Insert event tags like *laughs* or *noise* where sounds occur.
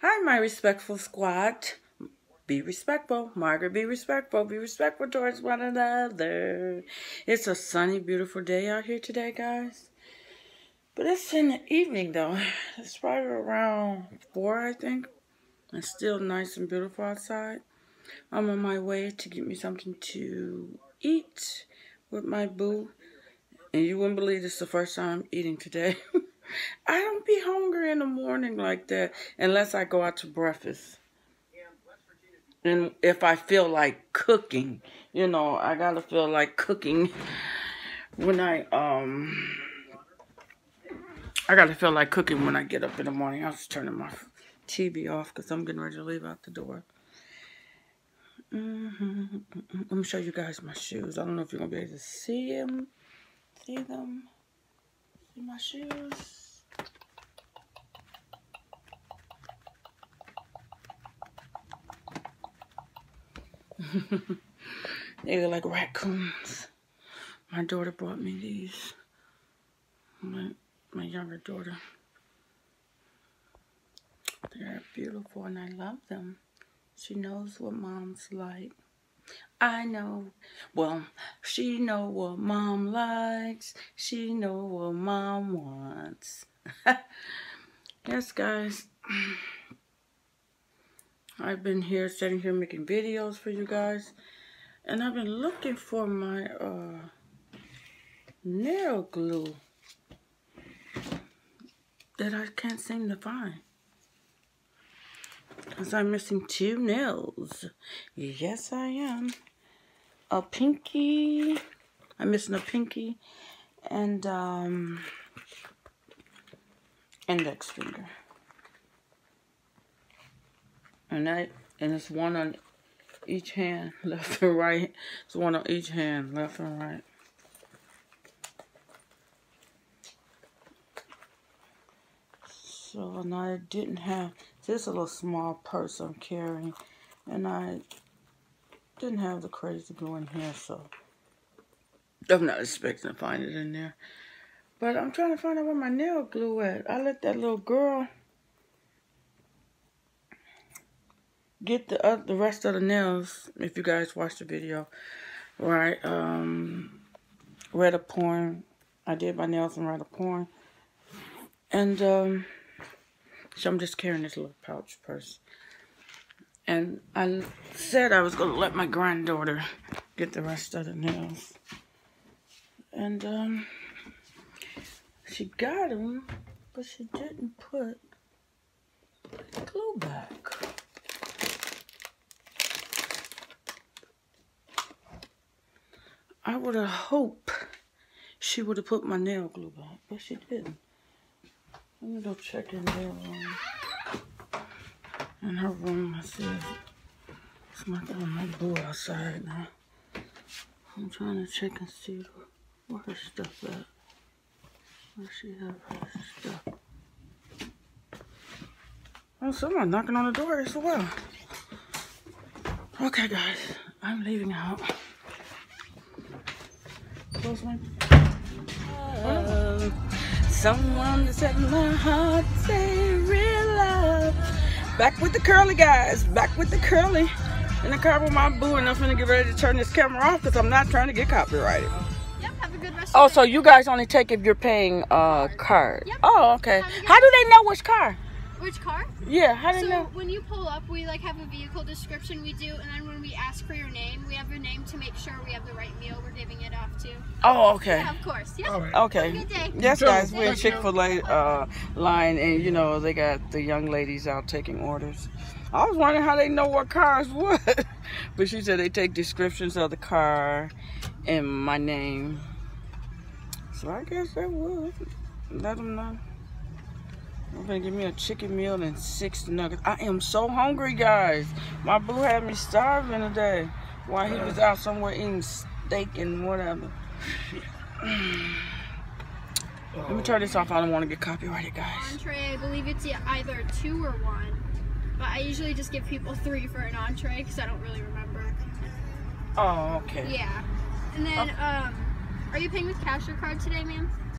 Hi, my respectful squad. Be respectful. Margaret, be respectful. Be respectful towards one another. It's a sunny, beautiful day out here today, guys. But it's in the evening, though. It's probably around 4, I think. It's still nice and beautiful outside. I'm on my way to get me something to eat with my boo. And you wouldn't believe this is the first time I'm eating today. *laughs* I don't be hungry in the morning like that unless I go out to breakfast. And if I feel like cooking, you know, I gotta feel like cooking when I um I gotta feel like cooking when I get up in the morning. I was turning my TV off because I'm getting ready to leave out the door. Mm -hmm. Let me show you guys my shoes. I don't know if you're gonna be able to see them. See them? See my shoes? they look like raccoons. My daughter brought me these. My, my younger daughter. They're beautiful and I love them. She knows what mom's like. I know. Well, she know what mom likes. She know what mom wants. *laughs* yes, guys. *clears throat* I've been here, sitting here making videos for you guys. And I've been looking for my uh, nail glue that I can't seem to find. Because I'm missing two nails. Yes, I am. A pinky. I'm missing a pinky. And, um, index finger. And that, and it's one on each hand, *laughs* left and right. It's one on each hand, left and right. So, and I didn't have, this a little small purse I'm carrying, and I didn't have the crazy glue in here, so I'm not expecting to find it in there. But I'm trying to find out where my nail glue at. I let that little girl get the uh, the rest of the nails if you guys watched the video right um read a porn I did my nails and read a porn and um so I'm just carrying this little pouch purse. And I said I was gonna let my granddaughter get the rest of the nails. And um she got them but she didn't put glue back. I would have hoped she would have put my nail glue back, but she didn't. Let me go check in there room. In her room, I said, it's not on my oh, boo outside now. I'm trying to check and see where her stuff at. Where she have her stuff. Oh, someone knocking on the door as well. Okay, guys, I'm leaving out. Close my. Oh. Someone to set my heart say real love. Back with the curly guys. Back with the curly. In the car with my boo, and I'm gonna get ready to turn this camera off because I'm not trying to get copyrighted. Yep, have a good rest Oh, so you guys only take if you're paying uh card. Yep. Oh, okay. How do they know which car? Which car? Yeah, how do so they know? when you pull up, we like have a vehicle description we do, and then when we ask for your name, we have your name to make sure we have the right meal we're giving it off to. Oh, okay. Yeah, of course. Yeah. All right. Okay. Good day. Yes, guys, we're Thank at. Chick-fil-A uh, line, and you know they got the young ladies out taking orders. I was wondering how they know what cars what, *laughs* but she said they take descriptions of the car and my name. So I guess they would let them know. I'm gonna give me a chicken meal and six nuggets. I am so hungry, guys. My boo had me starving today while he was out somewhere eating steak and whatever. *sighs* Let me turn this off. I don't want to get copyrighted, guys. Entree, I believe it's either two or one, but I usually just give people three for an entree because I don't really remember. Oh, okay. Yeah. And then, um, are you paying with cash or card today, ma'am?